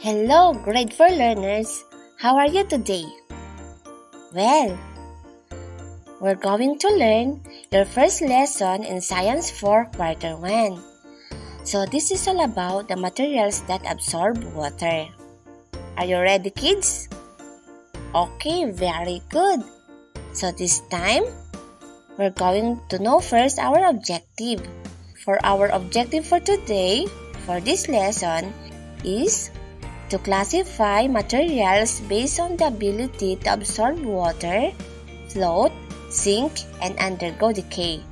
Hello, grade 4 learners. How are you today? Well, we're going to learn your first lesson in Science 4 Quarter 1. So this is all about the materials that absorb water. Are you ready, kids? Okay, very good. So this time, we're going to know first our objective. For our objective for today, for this lesson, is to classify materials based on the ability to absorb water, float, sink, and undergo decay.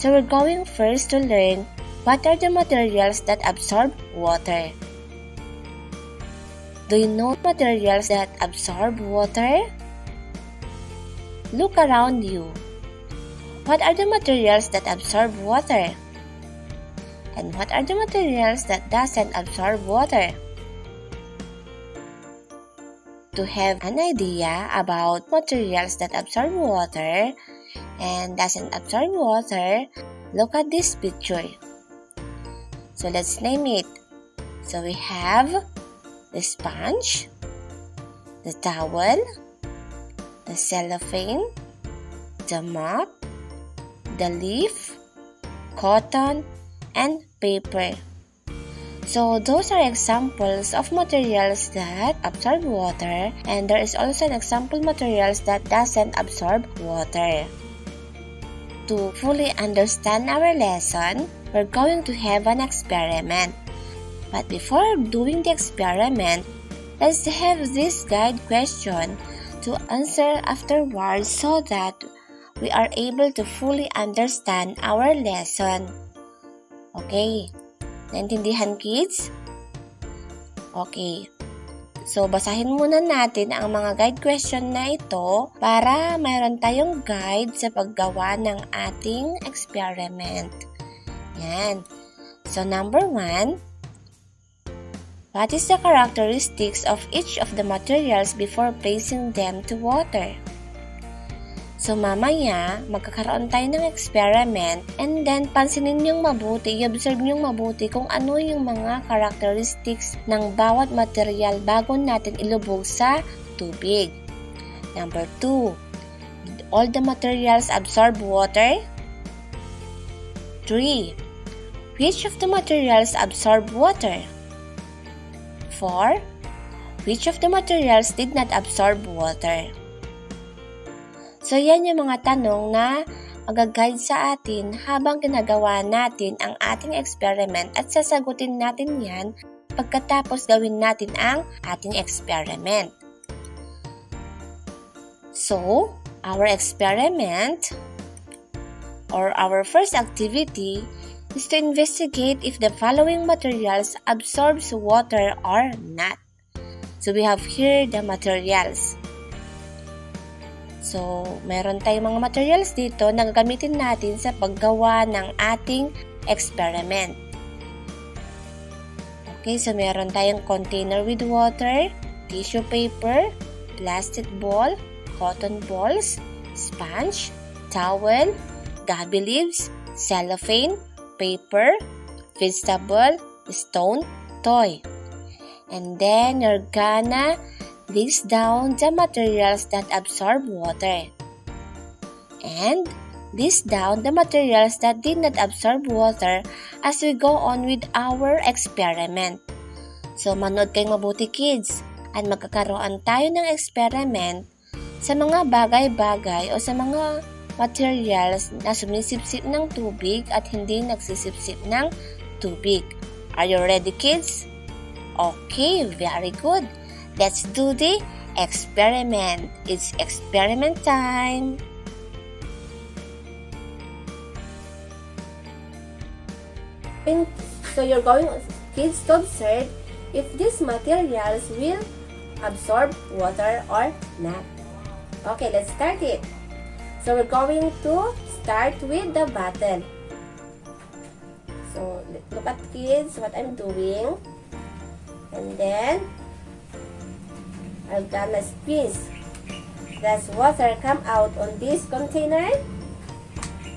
So we're going first to learn what are the materials that absorb water. Do you know materials that absorb water? Look around you. What are the materials that absorb water? And what are the materials that doesn't absorb water? To have an idea about materials that absorb water and doesn't absorb water, look at this picture. So let's name it. So we have the sponge, the towel, the cellophane, the mop, the leaf, cotton, and paper. So those are examples of materials that absorb water and there is also an example materials that doesn't absorb water. To fully understand our lesson, we're going to have an experiment. But before doing the experiment, let's have this guide question to answer afterwards so that we are able to fully understand our lesson. Okay, naintindihan kids? Okay, so basahin muna natin ang mga guide question na ito para mayroon tayong guide sa paggawa ng ating experiment. Yan. So number one, What is the characteristics of each of the materials before placing them to water? So mamaya, magkakaroon tayo ng experiment and then pansinin niyong mabuti, i-observe niyong mabuti kung ano yung mga characteristics ng bawat material bago natin ilubog sa tubig. Number 2. Did all the materials absorb water? 3. Which of the materials absorb water? 4. Which of the materials did not absorb water? So, yan yung mga tanong na magaguide sa atin habang ginagawa natin ang ating experiment at sasagutin natin yan pagkatapos gawin natin ang ating experiment. So, our experiment or our first activity is to investigate if the following materials absorbs water or not. So we have here the materials. So, meron tayong mga materials dito na gagamitin natin sa paggawa ng ating experiment. Okay, so meron tayong container with water, tissue paper, plastic ball, cotton balls, sponge, towel, gabi leaves, cellophane, paper, vegetable, stone, toy. And then you're gonna list down the materials that absorb water. And list down the materials that did not absorb water as we go on with our experiment. So manood kayong mabuti kids at magkakaroon tayo ng experiment sa mga bagay-bagay o sa mga materials na sumisipsip ng tubig at hindi nagsisipsip ng tubig. Are you ready kids? Okay, very good. Let's do the experiment. It's experiment time. So you're going, kids, to observe if these materials will absorb water or not. Okay, let's start it. So we're going to start with the bottle. So look at kids what I'm doing. And then I've done a squeeze. Does water come out on this container?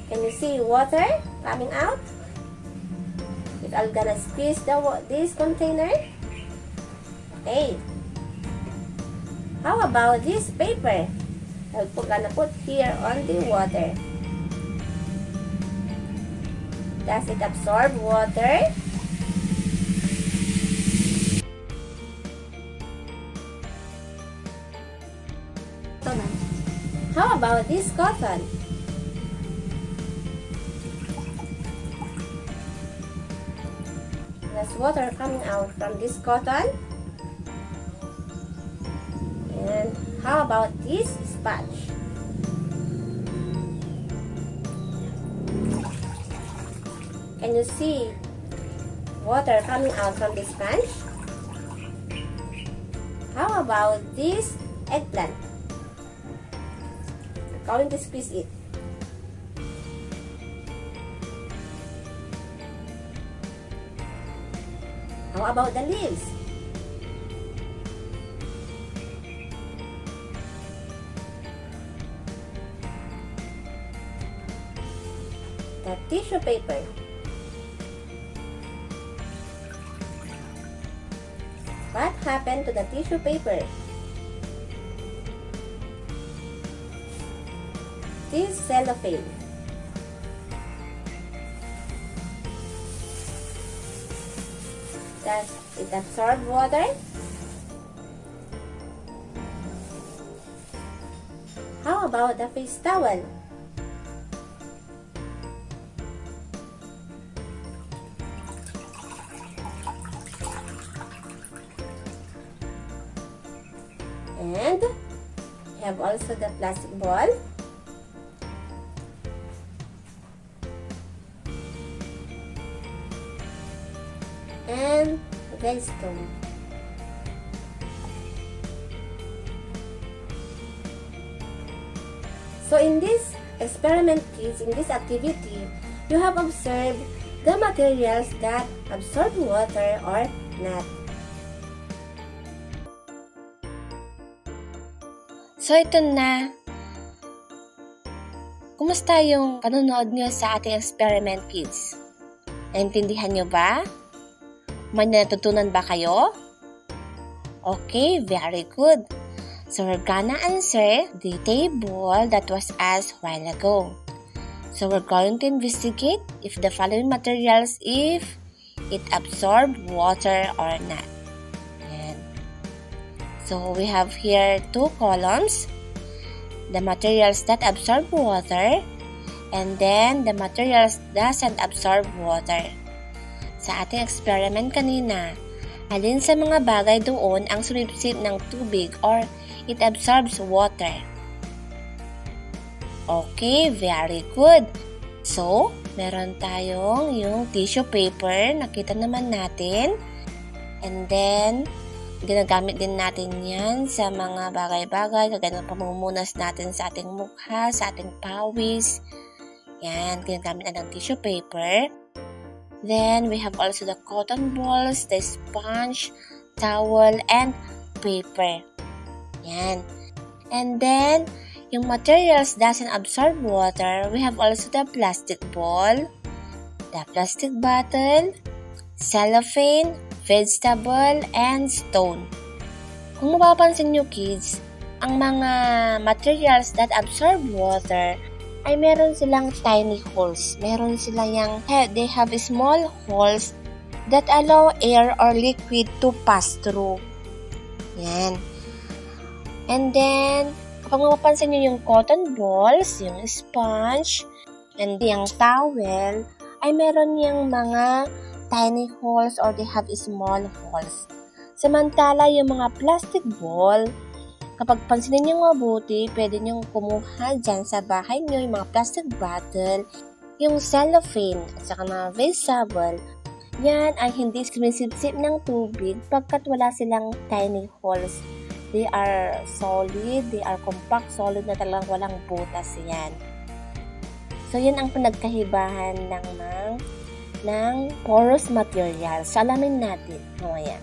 Can you see water coming out? If I'm gonna squeeze the this container, Okay. How about this paper? I'm gonna put here on the water. Does it absorb water? About this cotton? There's water coming out from this cotton. And how about this sponge? Can you see water coming out from this sponge? How about this eggplant? Squeeze it. How about the leaves? The tissue paper. What happened to the tissue paper? This cellophane. Does it absorb water? How about the face towel? And have also the plastic ball. Stone. So in this experiment kids, in this activity, you have observed the materials that absorb water or not. So, ito na. Kumusta yung panonood nyo sa ating experiment, kids? Naintindihan nyo ba? May natutunan ba kayo? Okay, very good. So, we're gonna answer the table that was asked while ago. So, we're going to investigate if the following materials, if it absorbed water or not. So we have here two columns. The materials that absorb water and then the materials doesn't absorb water. Sa ating experiment kanina, alin sa mga bagay doon ang sumipsip ng tubig or it absorbs water? Okay, very good. So, meron tayong yung tissue paper, nakita naman natin. And then, Ginagamit din natin yan sa mga bagay-bagay, kagaya ng pamumunas natin sa ating mukha, sa ating pawis. Yan, ginagamit na ng tissue paper. Then, we have also the cotton balls, the sponge, towel, and paper. Yan. And then, yung materials doesn't absorb water, we have also the plastic ball, the plastic bottle, cellophane, vegetable, and stone. Kung mapapansin nyo kids, ang mga materials that absorb water ay meron silang tiny holes. Meron sila yung, they have small holes that allow air or liquid to pass through. Yan. And then, kapag mapapansin nyo yung cotton balls, yung sponge, and yung towel, ay meron yung mga tiny holes or they have small holes. Samantala, yung mga plastic ball, kapag pansinin nyo mabuti, pwede nyo kumuha dyan sa bahay nyo yung mga plastic bottle, yung cellophane, at saka mga vegetable, yan ay hindi sumisipsip ng tubig pagkat wala silang tiny holes. They are solid, they are compact, solid na talagang walang butas yan. So, yan ang pinagkahibahan ng mga ng porous material. So, alamin natin mamaya.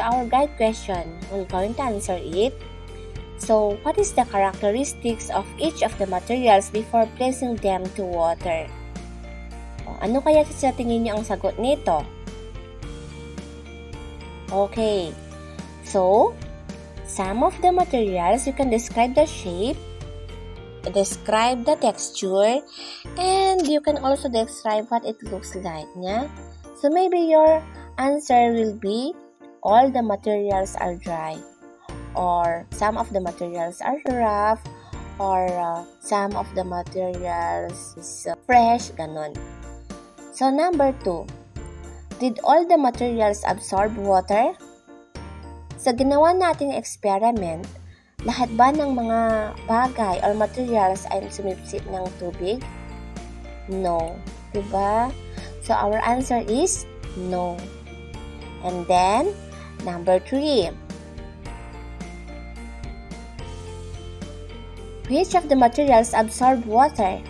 So, our guide question, we're going to answer it. So, what is the characteristics of each of the materials before placing them to water? O, ano kaya sa tingin niyo ang sagot nito? Okay. So, some of the materials you can describe the shape, describe the texture, and you can also describe what it looks like. Yeah? So maybe your answer will be all the materials are dry or some of the materials are rough or uh, some of the materials is uh, fresh, ganon. So number two, did all the materials absorb water? Sa ginawa nating experiment, lahat ba ng mga bagay or materials ay sumipsip ng tubig? No. Diba? So, our answer is no. And then, number three. Which of the materials absorb water?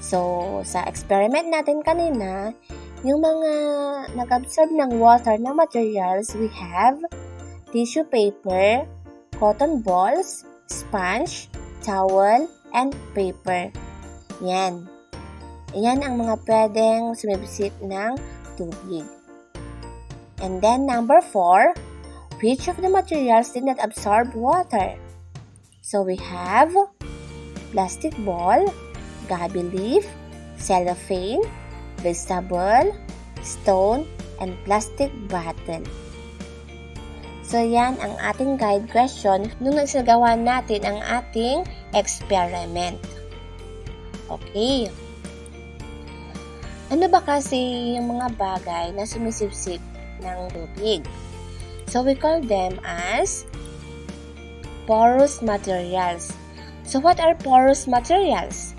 So, sa experiment natin kanina, yung mga nag-absorb ng water na materials, we have tissue paper, cotton balls, sponge, towel, and paper. Yan. Yan ang mga pwedeng sumibsit ng tubig. And then number 4, which of the materials did not absorb water? So we have plastic ball, gabi leaf, cellophane, vegetable, stone, and plastic bottle. So, yan ang ating guide question nung nagsagawa natin ang ating experiment. Okay. Ano ba kasi yung mga bagay na sumisipsip ng tubig? So, we call them as porous materials. So, what are porous materials?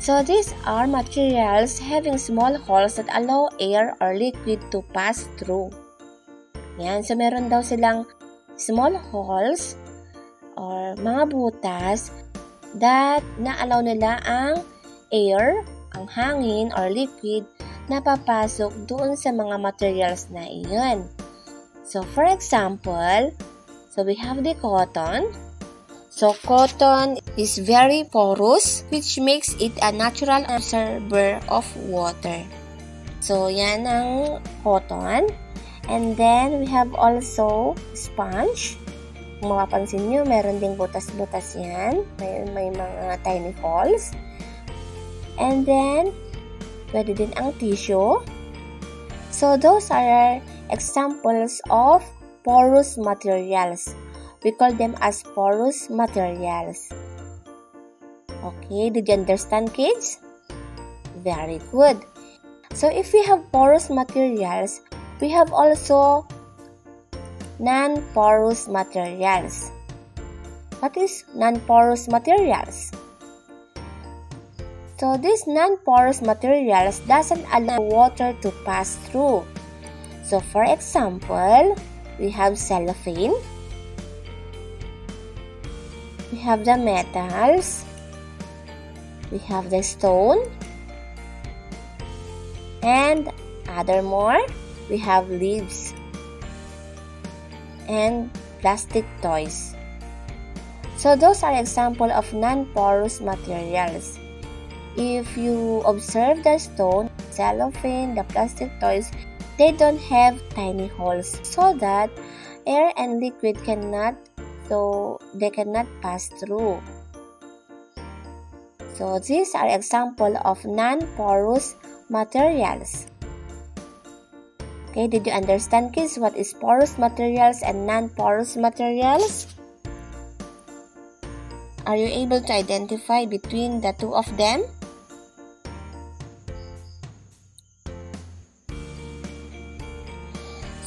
So, these are materials having small holes that allow air or liquid to pass through. Yan. So, meron daw silang small holes or mga butas that na-allow nila ang air, ang hangin or liquid na papasok doon sa mga materials na iyon. So, for example, so we have the cotton. So, cotton is very porous which makes it a natural absorber of water. So, yan ang cotton. And then, we have also sponge. Kung makapansin nyo, meron ding butas-butas yan. May, may mga tiny holes. And then, pwede din ang tissue. So, those are examples of porous materials. We call them as porous materials. Okay, did you understand kids? Very good. So, if we have porous materials, we have also non-porous materials. What is non-porous materials? So these non-porous materials doesn't allow water to pass through. So for example, we have cellophane, we have the metals, we have the stone, and other more. We have leaves. And plastic toys. So those are example of non-porous materials. If you observe the stone, cellophane, the plastic toys, they don't have tiny holes so that air and liquid cannot so they cannot pass through. So these are example of non-porous materials. Okay, did you understand kids what is porous materials and non-porous materials? Are you able to identify between the two of them?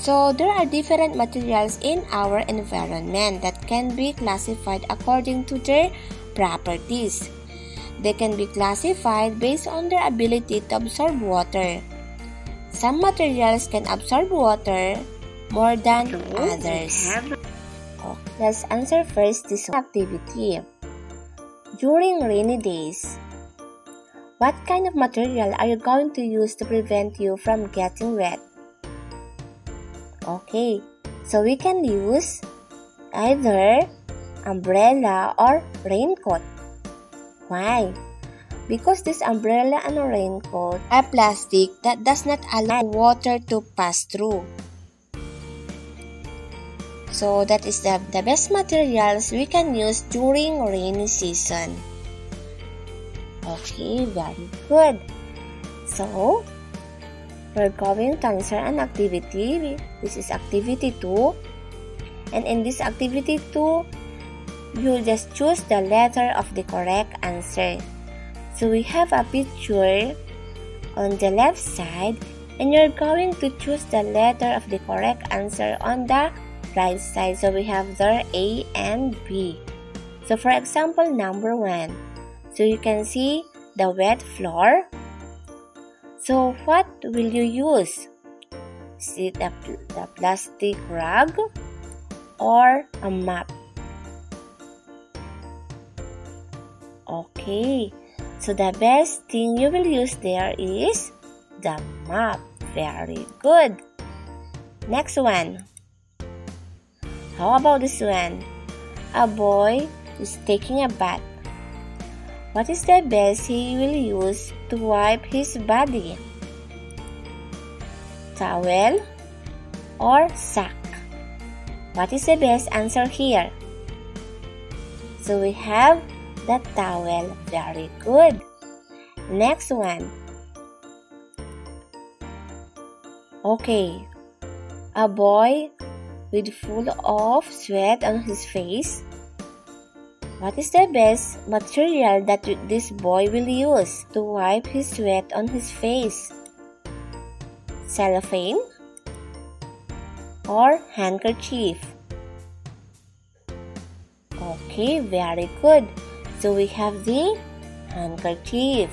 So, there are different materials in our environment that can be classified according to their properties. They can be classified based on their ability to absorb water, some materials can absorb water more than others. Oh, let's answer first this activity. During rainy days, what kind of material are you going to use to prevent you from getting wet? Okay, so we can use either umbrella or raincoat. Why? because this umbrella and raincoat are plastic that does not allow water to pass through. So that is the, the best materials we can use during rainy season. Okay, very good. So, we're going to answer an activity. This is activity 2. And in this activity 2, you just choose the letter of the correct answer. So we have a picture on the left side and you're going to choose the letter of the correct answer on the right side. So we have there A and B. So for example, number 1. So you can see the wet floor. So what will you use? Is it a, the plastic rug or a map? Okay, so the best thing you will use there is the map. Very good. Next one. How about this one? A boy is taking a bath. What is the best he will use to wipe his body? Towel or sack? What is the best answer here? So we have the towel. Very good. Next one. Okay. A boy with full of sweat on his face what is the best material that this boy will use to wipe his sweat on his face? Cellophane or handkerchief? Okay, very good. So we have the handkerchief.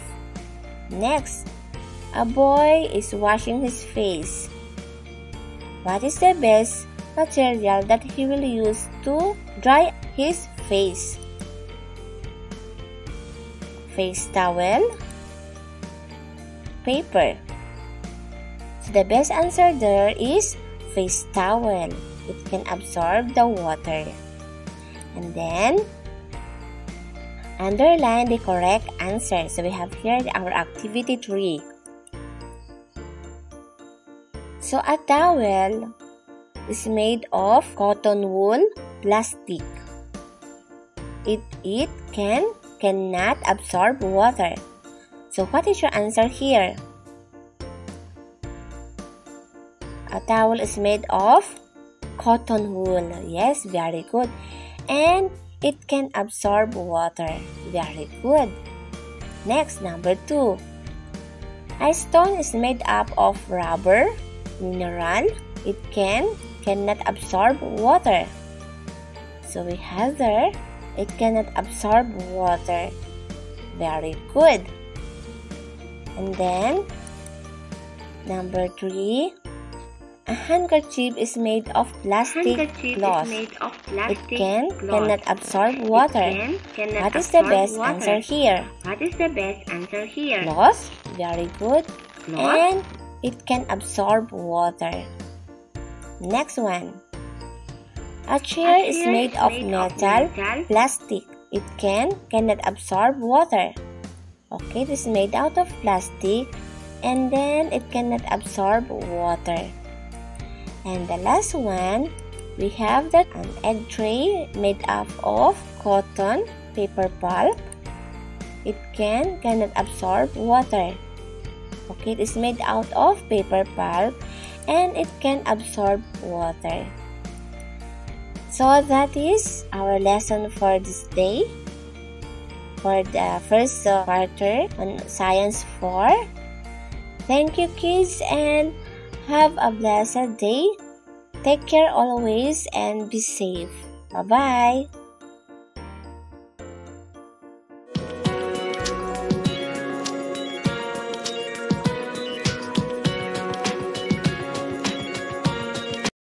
Next, a boy is washing his face. What is the best material that he will use to dry his face? Face towel, paper. So the best answer there is face towel. It can absorb the water. And then, underline the correct answer. So we have here our activity 3. So a towel is made of cotton wool plastic. It, it can cannot absorb water. So what is your answer here? A towel is made of cotton wool. Yes, very good. And it can absorb water. Very good. Next, number two. A stone is made up of rubber, mineral. It can cannot absorb water. So we have there it cannot absorb water. Very good. And then, number three, a handkerchief is made of plastic cloth. it can cannot absorb water. Can, cannot what is the best water. answer here? What is the best answer here? Cloth. Very good. Cloth. And it can absorb water. Next one. A chair, is made, of, made metal, of metal, plastic. It can cannot absorb water. Okay, it is made out of plastic and then it cannot absorb water. And the last one, we have that an egg tray made up of cotton paper pulp. It can cannot absorb water. Okay, it is made out of paper pulp and it can absorb water. So that is our lesson for this day for the first quarter on Science 4. Thank you kids and have a blessed day. Take care always and be safe. Bye-bye.